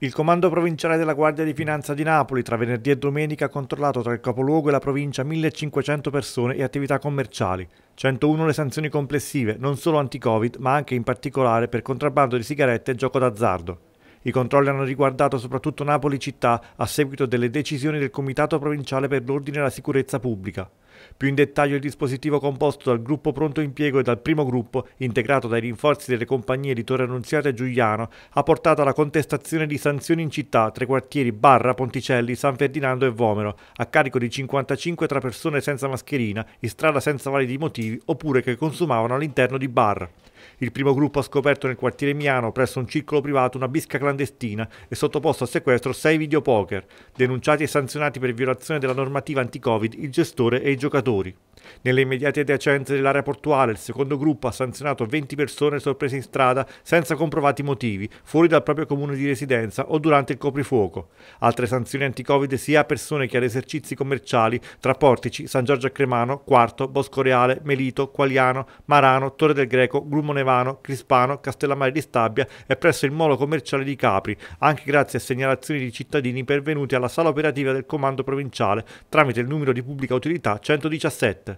Il comando provinciale della Guardia di Finanza di Napoli tra venerdì e domenica ha controllato tra il capoluogo e la provincia 1500 persone e attività commerciali. 101 le sanzioni complessive, non solo anti-Covid, ma anche in particolare per contrabbando di sigarette e gioco d'azzardo. I controlli hanno riguardato soprattutto Napoli città a seguito delle decisioni del Comitato provinciale per l'ordine e la sicurezza pubblica. Più in dettaglio il dispositivo composto dal gruppo pronto impiego e dal primo gruppo, integrato dai rinforzi delle compagnie di Torre Annunziata e Giuliano, ha portato alla contestazione di sanzioni in città tra i quartieri Barra, Ponticelli, San Ferdinando e Vomero, a carico di 55 tra persone senza mascherina, in strada senza validi motivi oppure che consumavano all'interno di bar. Il primo gruppo ha scoperto nel quartiere Miano, presso un circolo privato, una bisca clandestina e sottoposto a sequestro sei videopoker, denunciati e sanzionati per violazione della normativa anti-Covid il gestore e i giocatori. Nelle immediate adiacenze dell'area portuale, il secondo gruppo ha sanzionato 20 persone sorprese in strada senza comprovati motivi, fuori dal proprio comune di residenza o durante il coprifuoco. Altre sanzioni anti-Covid sia a persone che ad esercizi commerciali tra Portici, San Giorgio a Cremano, Quarto, Bosco Reale, Melito, Qualiano, Marano, Torre del Greco, Grummo Nevano, Crispano, Castellammare di Stabia e presso il molo commerciale di Capri, anche grazie a segnalazioni di cittadini pervenuti alla sala operativa del comando provinciale tramite il numero di pubblica utilità 117.